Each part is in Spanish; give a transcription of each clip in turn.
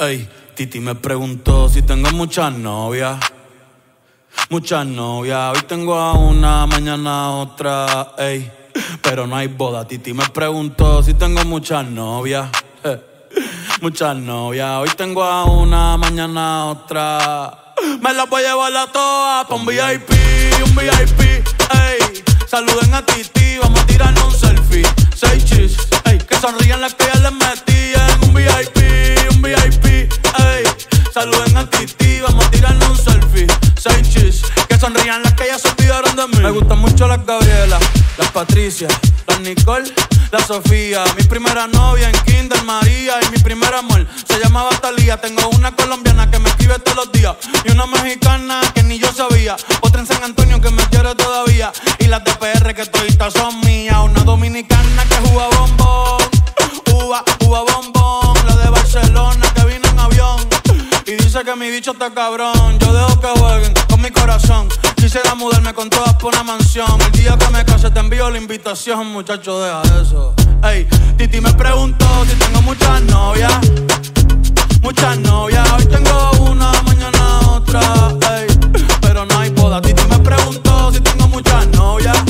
Ey, Titi me preguntó si tengo muchas novias. Muchas novias, hoy tengo a una, mañana otra, ey. Pero no hay boda. Titi me preguntó si tengo muchas novias. Muchas novias, hoy tengo a una, mañana otra. Me las voy a llevar a todas pa' un VIP, un VIP, ey. Saluden a Titi, vamos a tirarnos un selfie. Seis chis, ey. Que sonrían las que ya les metí Saluden a Titi, vamos a tirarnos un selfie. Seis chis, que sonrían las que ya se olvidaron de mí. Me gustan mucho las Gabriela, las Patricia, las Nicole, la Sofía. Mi primera novia en Kinder María y mi primer amor se llamaba Talía. Tengo una colombiana que me escribe todos los días y una mexicana que ni yo sabía. Otra en San Antonio que me quiere todavía y las de PR que toditas son que mi bicho está cabrón. Yo dejo que jueguen con mi corazón. Quisiera mudarme con todas por una mansión. El día que me case te envío la invitación, muchacho, deja eso. Ey, Titi me preguntó si tengo muchas novias. Muchas novias, hoy tengo una, mañana otra. Ey, pero no hay boda. Titi me preguntó si tengo muchas novias.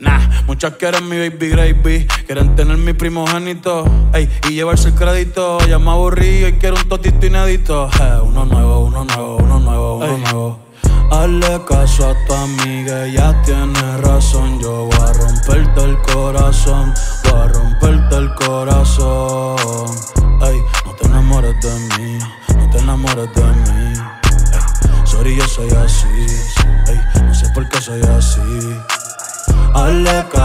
Nah, muchas quieren mi baby gravy, quieren tener mi primogénito, ey, y llevarse el crédito. Ya me aburrí y quiero un totito inédito. Eh, uno nuevo, uno nuevo, uno nuevo, uno nuevo. Hazle caso a tu amiga, ella tiene razón. Yo voy a romperte el corazón, voy a romperte el corazón. Ey, no te enamores de mí, no te enamores de mí. Ey, sorry, yo soy así,